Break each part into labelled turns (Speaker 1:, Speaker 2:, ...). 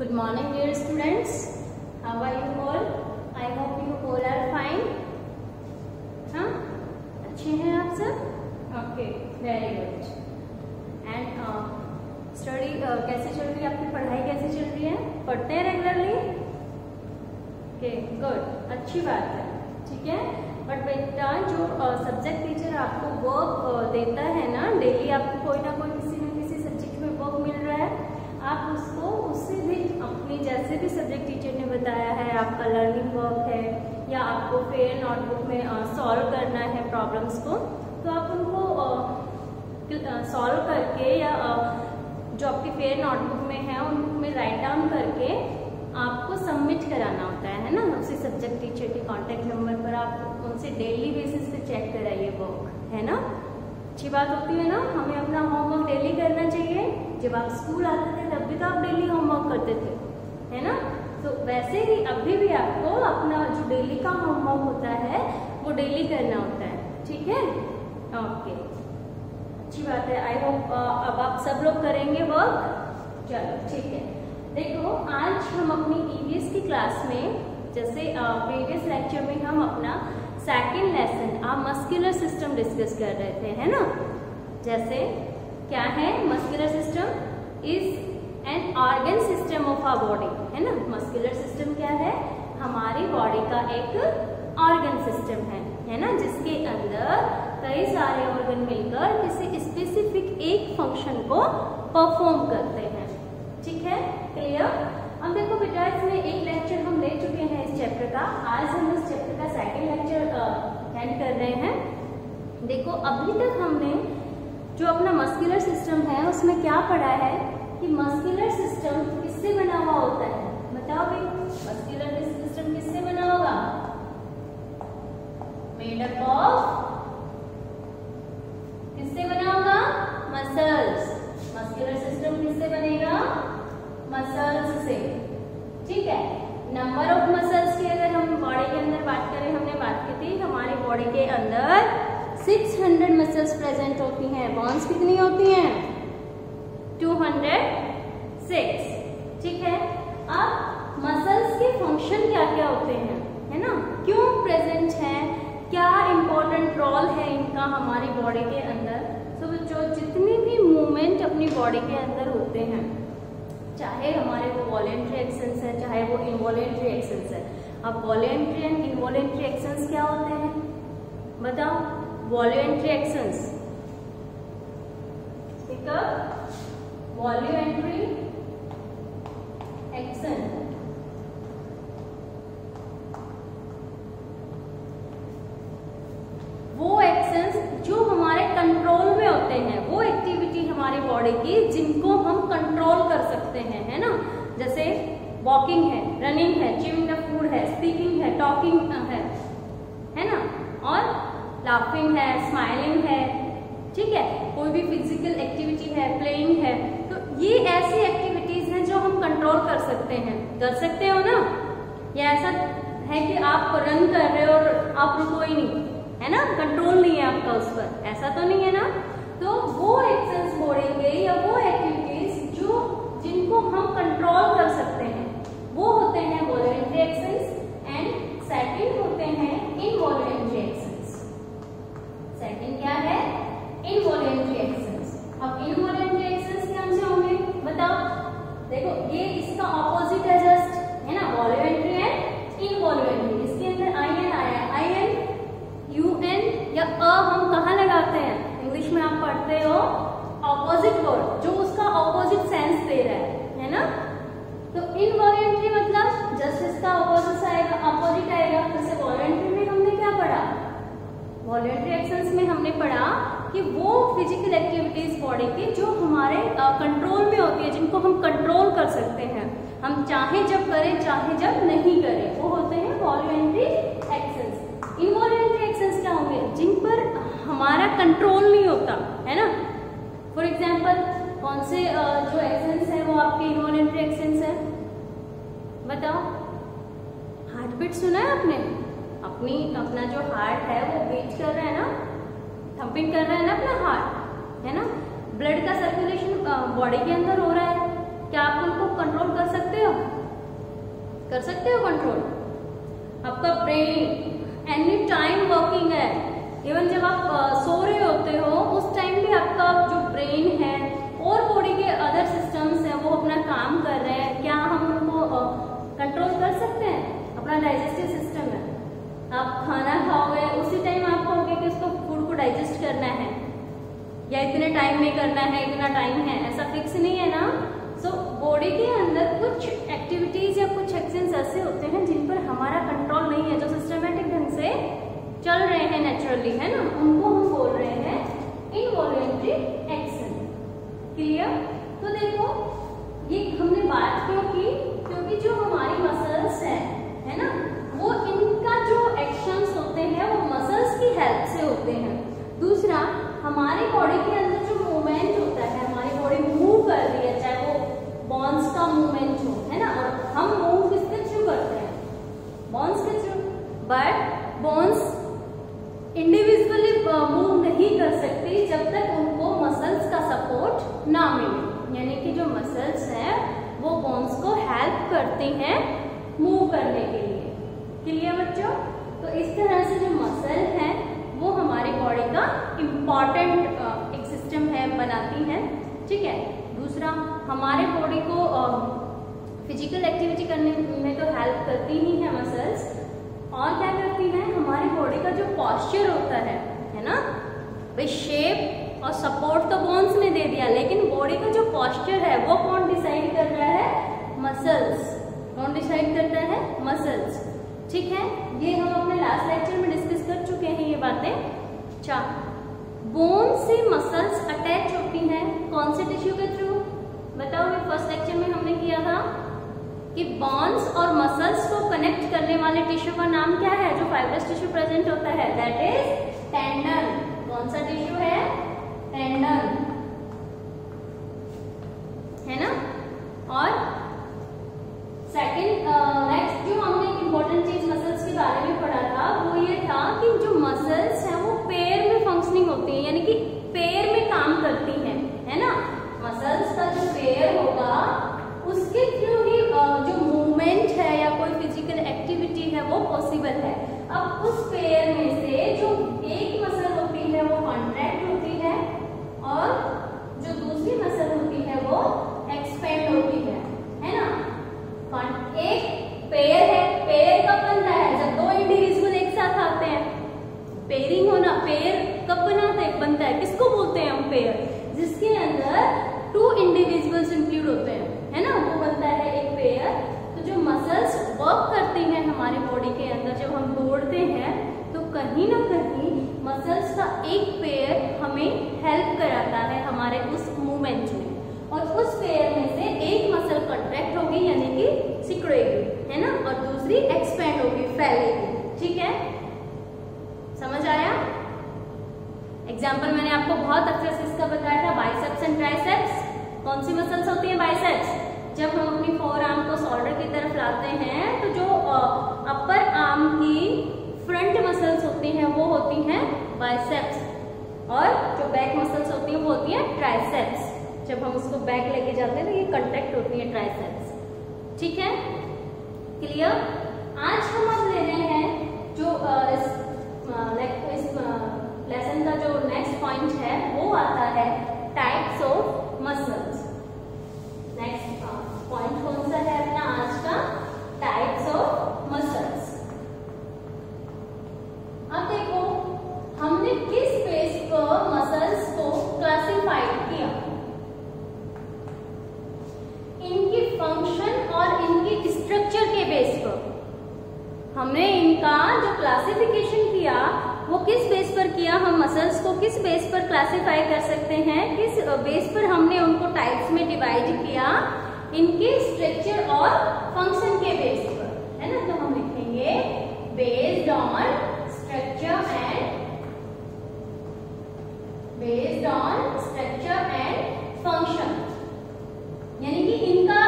Speaker 1: Good morning, dear students. How are you all? I hope you all are fine. हाँ? अच्छे हैं आप सब? Okay very good and study कैसे चल रही है आपकी? पढ़ाई कैसे चल रही है? पढ़ते हैं रेगुलरली ओके गुड अच्छी बात है। ठीक है? बट बेटा जो सब्जेक्ट uh, टीचर आपको वर्क uh, देता है ना डेली आपको कोई ना कोई किसी न किसी सब्जेक्ट में वर्क मिल रहा है आप उसको उससे भी अपनी जैसे भी सब्जेक्ट टीचर ने बताया है, आपका लर्निंग वर्क है, या आपको फेयर नोटबुक में सॉल्व करना है प्रॉब्लम्स को तो आप उनको सॉल्व करके या जो आपकी फेयर नोटबुक में है उनमें राइट डाउन करके आपको सबमिट कराना होता है ना? उसी सब्जेक्ट टीचर के कॉन्टेक्ट नंबर पर आप उनसे डेली बेसिस पे चेक कराइए वर्क है ना? अच्छी बात होती है ना? हमें अपना होमवर्क डेली करना चाहिए। जब आप स्कूल आते थे, तब भी तो आप डेली होमवर्क करते थे। है ना? तो वैसे ही अभी भी आपको अपना जो डेली का होमवर्क होता है, वो डेली करना होता है। ठीक है? ओके अच्छी बात है। आई होप अब आप सब लोग करेंगे वर्क चलो, ठीक है। देखो, आज हम अपनी ईवीएस की क्लास में, जैसे प्रीवियस लेक्चर में हम अपना सेकेंड लेसन आप मस्कुलर सिस्टम डिस्कस कर रहे थे, है ना? जैसे, क्या है muscular system is an organ system of our body है ना? मस्कुलर सिस्टम क्या है? हमारी बॉडी का एक ऑर्गन सिस्टम है है ना? जिसके अंदर कई सारे ऑर्गन मिलकर किसी स्पेसिफिक एक फ़ंक्शन को परफॉर्म करते हैं। ठीक है? क्लियर अब देखो बेटा, इसमें एक लेक्चर हम ले चुके हैं इस चैप्टर का। आज हम इस चैप्टर का सेकेंड लेक्चर एंड कर रहे हैं। देखो, अभी तक हमने जो अपना मस्कुलर सिस्टम है, उसमें क्या पढ़ा है? कि मस्कुलर सिस्टम किससे बना हुआ होता है? बताओ भाई मस्कुलर सिस्टम किससे बना होगा? मेड अप ऑफ़ किससे बना होगा? मसल्स मस्कुलर सिस्टम किससे बनेगा? मसल्स से। ठीक है? नंबर ऑफ़ मसल्स की अगर हम बॉडी के अंदर बात करें, हमने बात की थी, हमारी बॉडी के अंदर 600 मसल्स प्रेजेंट होती हैं। बॉन्स कितनी होती हैं? 206 ठीक है? अब मसल्स के फ़ंक्शन क्या क्या होते हैं? है ना? क्यों प्रेजेंट है? क्या इंपॉर्टेंट रोल है इनका हमारी बॉडी के अंदर? तो जो जितने भी मूवमेंट अपनी बॉडी के अंदर होते हैं, चाहे हमारे वो वॉलेंट्री एक्शंस है, चाहे वो इनवॉलेंट्री एक्शंस है, अब वॉलेंट्री एंड इनवॉलेंट्री एक्शंस क्या होते हैं? बताओ। वॉलेंट्री एक्शंस वॉल्यूएंट्री एक्शन वो एक्शंस जो हमारे कंट्रोल में होते हैं, वो एक्टिविटी हमारी बॉडी की जिनको हम कंट्रोल कर सकते हैं, है ना? जैसे वॉकिंग है रनिंग है चिविंग द फ़ूड है स्पीकिंग है टॉकिंग है है ना? और लाफिंग है स्माइलिंग है, ठीक है? कोई भी फ़िज़िकल एक्टिविटी है प्लेइंग है ये ऐसी एक्टिविटीज़ हैं जो हम कंट्रोल कर सकते हैं। कर सकते हो ना? या ऐसा है कि आप रन कर रहे हो और आप रुको ही नहीं, है ना? कंट्रोल नहीं है आपका उस पर। ऐसा तो नहीं है ना? तो वो एक्शंस बोलेंगे या वो एक्टिविटीज़ जो जिनको हम कंट्रोल कर सकते हैं, वो होते हैं वॉलेंट्री एक्शंस एंड सेकंड होते हैं इनवॉलेंट्री एक्शंस सेकंड क्या है इनवॉलेंट्री एक्शंस अब इनवॉलेंट्री एक्शंस कौन से होंगे बताओ देखो, ये इसका ऑपोजिट है जस्ट है ना? वॉलेंट्री एंड इनवॉलेंट्री इसके अंदर आई एन आया आई एन यू एन या अ हम कहा लगाते हैं? इंग्लिश में आप पढ़ते हो ऑपोजिट वर्ड जो उसका ऑपोजिट सेंस दे रहा है है ना? तो इनवॉलेंट्री मतलब जस्ट इसका ऑपोजिट आएगा ऑपोजिट आएगा। जैसे वॉलेंट्री में हमने क्या पढ़ा? वॉलेंट्री एक्शंस में हमने पढ़ा कि वो फ़िज़िकल एक्टिविटीज़ बॉडी की जो हमारे कंट्रोल में होती है, जिनको हम कंट्रोल कर सकते हैं। हम चाहे जब करें, चाहे जब नहीं करें, वो होते हैं वॉलेंट्री एक्शंस इनवॉलेंट्री एक्शंस क्या होंगे? जिन पर हमारा कंट्रोल नहीं होता, है ना? फॉर एग्ज़ाम्पल कौन से जो एक्सेंस है वो आपके इनवॉलेंट्री एक्सेंस है? बताओ। हार्ट बीट सुना है आपने? अपनी, अपना जो हार्ट है वो बीट कर रहा है ना? थम्पिंग कर रहा है ना अपना हार्ट है ना? ब्लड का सर्कुलेशन बॉडी के अंदर हो रहा है। क्या आप उनको कंट्रोल कर सकते हो? कर सकते हो कंट्रोल आपका ब्रेन एनी टाइम वर्किंग है। इवन जब आप सो रहे होते हो, उस टाइम भी आपका जो ब्रेन है और बॉडी के अदर सिस्टम्स हैं, वो अपना काम कर रहे हैं। क्या हम उनको कंट्रोल कर सकते हैं? अपना डाइजेस्टिव सिस्टम है। आप खाना खाओगे, उसी टाइम आप कहोगे कि उसको फ़ूड को डाइजेस्ट करना है या इतने टाइम में करना है इतना टाइम है ऐसा फिक्स नहीं है ना? सो so, बॉडी के अंदर कुछ एक्टिविटीज़ या कुछ एक्शंस ऐसे होते हैं जिन पर हमारा कंट्रोल नहीं है जो सिस्टमेटिक ढंग से चल रहे हैं नेचुरली है ना? उनको हम बोल रहे हैं इनवॉल्ट्री एक्शन क्लियर तो देखो ये हमने बात क्यों की क्योंकि जो हमारी मसल्स है है ना वो इनका जो एक्शंस होते हैं वो मसल्स की हेल्प से होते हैं दूसरा हमारी बॉडी के अंदर जो मूवमेंट होता है हमारी बॉडी मूव कर रही है चाहे वो बॉन्स का मूवमेंट हो है ना और हम मूव किसके थ्रू करते हैं बॉन्स के through but bones individually move नहीं कर सकती जब तक उनको मसल्स का सपोर्ट ना मिले। यानी कि जो मसल्स हैं, वो बोन्स को हेल्प करते हैं मूव करने के लिए। क्लियर बच्चों? तो इस तरह से जो मसल है, वो हमारी बॉडी का इंपॉर्टेंट एक सिस्टम है, बनाती है। ठीक है? दूसरा, हमारे बॉडी को फ़िज़िकल एक्टिविटी करने में तो हेल्प करती ही है मसल्स और क्या करती है? हमारी बॉडी का जो पॉस्चर होता है है ना? भाई शेप और सपोर्ट तो बोन्स ने दे दिया, लेकिन बॉडी का जो पॉस्चर है, वो कौन डिसाइड कर रहा है? मसल्स कौन डिसाइड करता है? मसल्स ठीक है? ये हम अपने लास्ट लेक्चर में डिस्कस कर चुके हैं ये बातें। अच्छा बोन से मसल्स अटैच होती हैं। कौन से टिश्यू के थ्रू बताओ ये फ़र्स्ट लेक्चर में हमने किया था कि बॉन्स और मसल्स को कनेक्ट करने वाले टिश्यू का नाम क्या है? जो फाइब्रस टिश्यू प्रेजेंट होता है दैट इज़ टेंडन कौन सा टिश्यू है? टेंडन है ना और सेकंड नेक्स्ट जो हमने इम्पोर्टेंट चीज़ मसल्स के बारे में पढ़ा था वो ये था कि जो मसल्स हैं वो पेयर में फंक्शनिंग होती है यानी कि पेयर में काम करती हैं है ना मसल्स का जो पेयर होगा उसके थ्रू ही जो मूवमेंट है या कोई फ़िज़िकल एक्टिविटी है वो पॉसिबल है अब उस पेयर में से जो एक मसल होती है वो कॉन्ट्रैक्ट होती है और जो दूसरी मसल होती है वो एक्सपेंड होती है है ना एक पेयर है पेयर कब बनता है? जब दो इंडिविजुअल एक साथ आते हैं। पेयरिंग होना पेयर कब बनाता है? बनता है। किसको बोलते हैं हम पेयर जिसके अंदर टू इंडिविजुअल्स इंक्लूड होते हैं। है ना? वो बनता है एक पेयर तो जो मसल्स वर्क करते हैं हमारे बॉडी के अंदर, जब हम दौड़ते हैं तो कहीं ना कहीं मसल्स का एक पेयर हमें हेल्प कराता है हमारे उस मूवमेंट में। और उस पेयर में से एक मसल कंट्रैक्ट होगी, यानी कि सिकुड़ेगी। है ना? और दूसरी एक्सपेंड होगी, फैलेगी। ठीक है? समझ आया? एग्ज़ाम्पल मैंने आपको बहुत अच्छे से इसका बताया था बाइसेप्स एंड ट्राइसेप्स कौन सी मसल्स होती है बाइसेप्स जब हम अपनी फोर आर्म को शोल्डर की तरफ़ लाते हैं तो जो अपर आर्म की फ्रंट मसल्स होती हैं, वो होती हैं बाइसेप्स और जो बैक मसल्स होती हैं, वो होती हैं ट्राइसेप्स जब हम उसको बैक लेके जाते हैं तो ये कंटेक्ट होती है ट्राइसेप्स ठीक है? क्लियर? आज हम अब ले रहे हैं जो इस, इस लेसन का जो नेक्स्ट पॉइंट है वो आता है types of muscles next point कौन सा है अपना आज का टाइप्स ऑफ़ मसल्स अब देखो हमने किस बेस पर मसल्स को क्लासिफाइड किया इनकी फ़ंक्शन और इनकी स्ट्रक्चर के बेस पर हमने इनका जो क्लासिफिकेशन किया वो किस बेस पर किया हम मसल्स को किस बेस पर क्लासिफाई कर सकते हैं किस बेस उनको टाइप्स में डिवाइड किया इनके स्ट्रक्चर और फ़ंक्शन के बेस पर। है ना? तो हम लिखेंगे based on structure and based on structure and function यानी कि इनका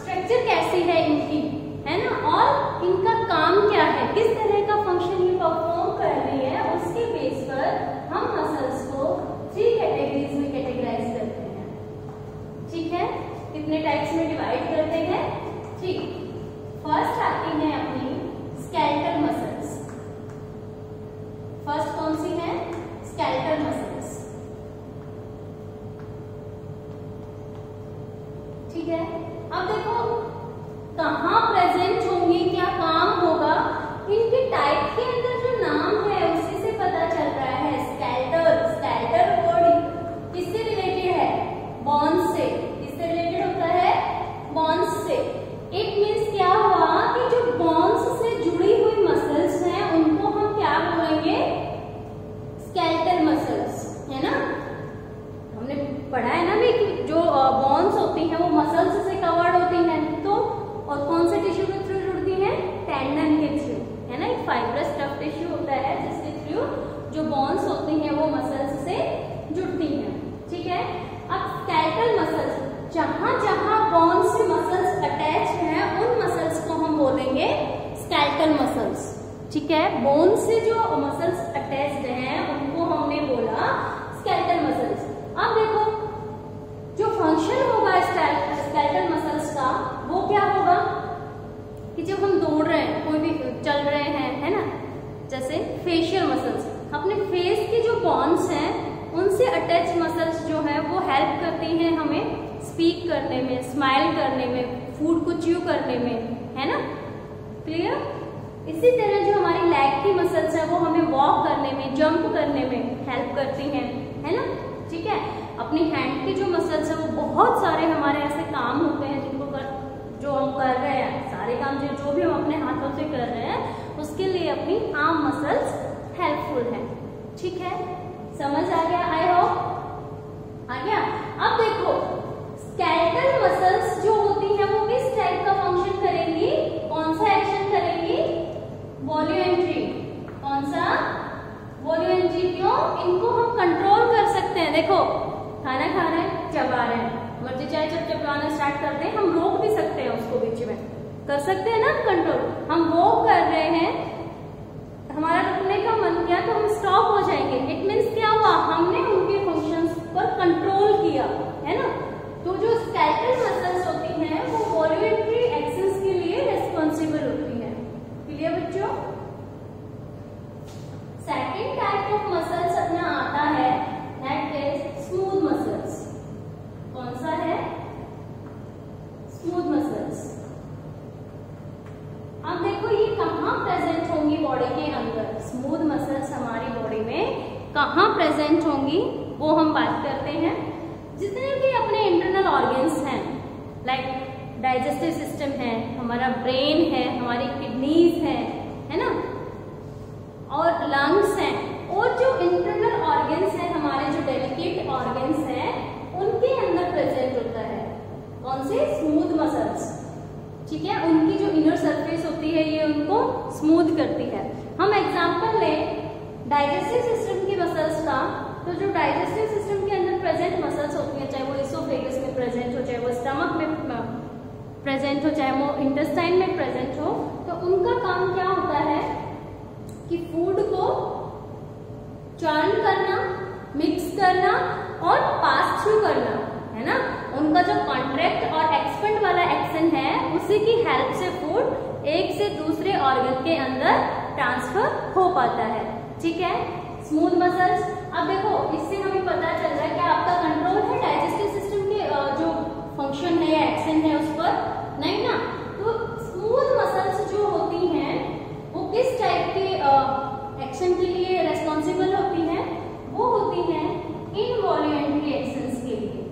Speaker 1: स्ट्रक्चर कैसी है इनकी? है ना? और इनका काम क्या है? किस तरह का फ़ंक्शन ये परफॉर्म कर रही है? उसके बेस पर हम मसल्स को थ्री कैटेगरीज में कैटेगराइज करते हैं ठीक है कितने टाइप्स में डिवाइड करते हैं थ्री फ़र्स्ट आती है अपनी स्केल्टल मसल्स फ़र्स्ट कौन सी है स्केल्टल मसल्स ठीक है अब देखो कहाँ प्रेजेंट होंगी क्या काम होगा इनके टाइप के अंदर जो नाम है उसी से पता चल रहा है स्कैल्टर स्कैल्टर वर्ड किससे रिलेटेड है बॉन्स से किससे रिलेटेड होता है बॉन्स से इट मीन्स क्या हुआ कि जो बॉन्स से जुड़ी हुई मसल्स हैं उनको हम क्या बोलेंगे स्केल्टल मसल्स है ना हमने पढ़ा है ना भी कि जो बॉन्स होती हैं वो मसल्स से कवर्ड होती हैं तो और कौन से टिश्यू के थ्रू जुड़ती हैं टेंडन के थ्रू है ना एक फाइब्रस टफ टिश्यू होता है जिसके थ्रू जो बॉन्स होती हैं वो मसल्स से जुड़ती हैं ठीक है अब स्केल्टल मसल्स जहाँ जहाँ बॉन्स से मसल्स अटैच हैं उन मसल्स को हम बोलेंगे स्केल्टल मसल्स ठीक है बोन से जो मसल्स अटैच्ड हैं उनको हमने बोला स्केल्टल मसल्स अब देखो जो फ़ंक्शन होगा स्केल्टल मसल्स का वो क्या होगा कि जब हम दौड़ रहे हैं कोई भी चल रहे हैं है ना जैसे फेशियल मसल्स अपने फेस के जो बॉन्स हैं उनसे अटैच मसल्स जो है वो हेल्प करती हैं हमें स्पीक करने में स्माइल करने में फ़ूड को च्यू करने में है ना क्लियर इसी तरह जो हमारी लेग की मसल्स है वो हमें वॉक करने में जंप करने में हेल्प करती हैं है ना ठीक है अपनी हैंड के जो मसल्स है, वो बहुत सारे हमारे ऐसे काम होते हैं जिनको कर, जो हम कर रहे हैं, सारे काम जो जो भी हम अपने हाथों से कर रहे हैं, उसके लिए अपनी आर्म मसल्स हेल्पफुल है। ठीक है? समझ आ गया आई होप आ गया? अब देखो स्केलेटल मसल्स जो होती हैं, वो किस टाइप का फ़ंक्शन करेंगी? कौन सा एक्शन करेंगी? वॉल्यू एंट्री कौन सा? वॉल्यू एंट्री क्यों? इनको हम कंट्रोल कर सकते हैं। देखो खाना खा रहे हैं चबा रहे हैं। मर्ज़ी चाहे जब चबाना स्टार्ट करते हैं हम रोक भी सकते हैं उसको बीच में। कर सकते हैं ना कंट्रोल हम वो कर रहे हैं, हमारा रुकने का मन किया तो हम स्टॉप हो जाएँगे। इट मीन्स क्या हुआ? हमने उनके फ़ंक्शंस पर कंट्रोल किया, है ना? तो जो स्केलेटल मसल्स होती हैं, वो वॉल्यूमेंट्री एक्सेस के लिए रेस्पॉन्सिबल होती है। क्लियर बच्चों? सेकेंड टाइप ऑफ़ मसल्स अपना आता है दैट इज़ स्मूथ मसल्स कौन सा है स्मूथ मसल्स अब देखो ये कहाँ प्रेजेंट होंगी बॉडी के अंदर स्मूथ मसल्स हमारी बॉडी में कहाँ प्रेजेंट होंगी, वो हम बात करते हैं। जितने भी अपने इंटरनल ऑर्गन्स हैं लाइक डाइजेस्टिव सिस्टम है, हमारा ब्रेन है, हमारी किडनीज है है ना? और लंग्स हैं, और जो इंटरनल ऑर्गन्स हैं, हमारे जो डेलिकेट ऑर्गन्स हैं, उनके अंदर प्रेजेंट होता है। कौन से? स्मूथ मसल्स ठीक है? उनकी जो इनर सरफेस होती है, ये उनको स्मूथ करती है हम एग्जांपल लें डाइजेस्टिव सिस्टम की मसल्स का तो जो डाइजेस्टिव सिस्टम के अंदर प्रेजेंट मसल्स होती हैं, चाहे वो इसोफेगस में प्रेजेंट हो, चाहे वो स्टमक में प्रेजेंट हो, चाहे वो इंटेस्टाइन में प्रेजेंट हो तो उनका काम क्या होता है कि फ़ूड को चर्न करना मिक्स करना और पास थ्रू करना, है ना? उनका जो कॉन्ट्रैक्ट और एक्सपेंड वाला एक्शन है, उसी की हेल्प से फ़ूड एक से दूसरे ऑर्गन के अंदर ट्रांसफ़र हो पाता है। ठीक है? स्मूथ मसल्स अब देखो इससे हमें पता चल रहा है कि आपका कंट्रोल है डाइजेस्टिव सिस्टम के जो फ़ंक्शन है या एक्शन है उस पर नहीं ना तो स्मूथ मसल्स जो होती हैं वो किस टाइप के एक्शन के लिए रेस्पॉन्सिबल होती हैं वो होती हैं इनवॉल्यूमेंट्री एक्शंस के लिए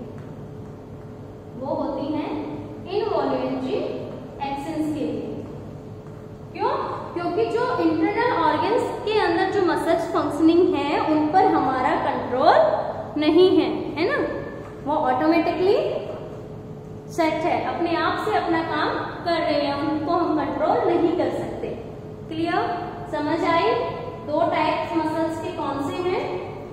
Speaker 1: वो होती हैं इनवॉल्यूमेंट्री एक्शंस के लिए क्यों क्योंकि जो इंटरनल ऑर्गन्स के अंदर जो मसल्स फंक्शनिंग है उन पर हमारा कंट्रोल नहीं है है ना वो ऑटोमेटिकली सेट है। अपने आप से अपना काम कर रहे हैं, उनको हम कंट्रोल नहीं कर सकते। क्लियर समझ आई? दो टाइप्स मसल्स के कौन से हैं?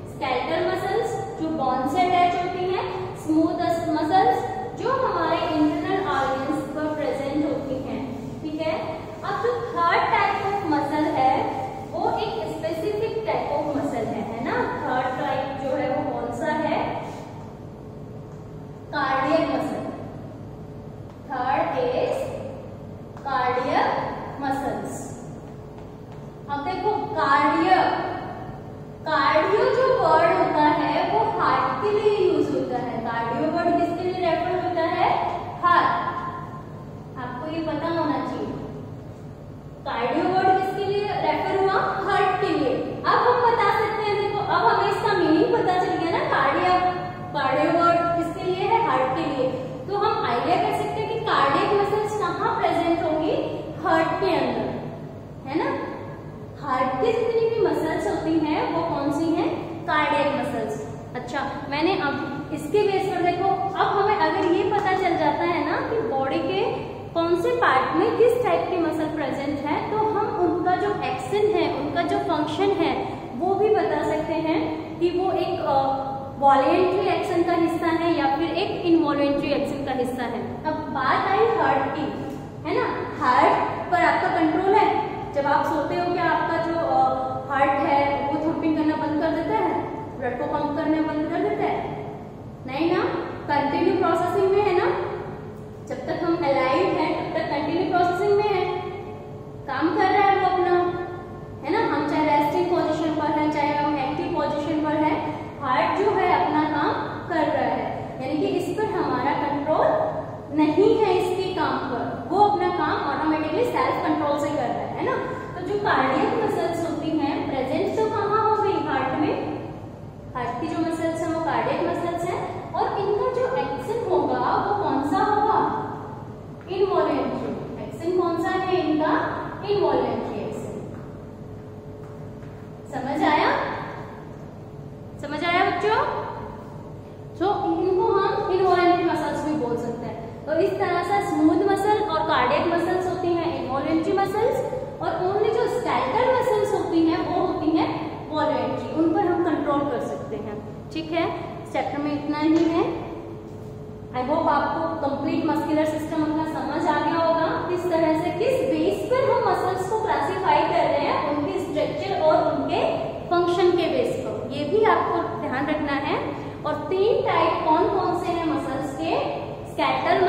Speaker 1: स्केलेटल मसल्स जो बॉन्स से अटैच होती हैं स्मूथ मसल्स जो हमारे इंटरनल जितने जितनी भी मसल्स होती हैं, वो कौन सी हैं? कार्डियक मसल्स अच्छा मैंने अब इसके बेस पर देखो, अब हमें अगर ये पता चल जाता है ना कि बॉडी के कौन से पार्ट में किस टाइप के मसल प्रेजेंट है तो हम उनका जो एक्शन है, उनका जो फ़ंक्शन है, वो भी बता सकते हैं कि वो एक वॉलेंट्री एक्शन का हिस्सा है या फिर एक इनवॉलेंट्री एक्शन का हिस्सा है। अब बात आई हार्ट की, है ना? हार्ट पर आपका कंट्रोल है। जब आप सोते हो क्या आपका अर्थ है। scatter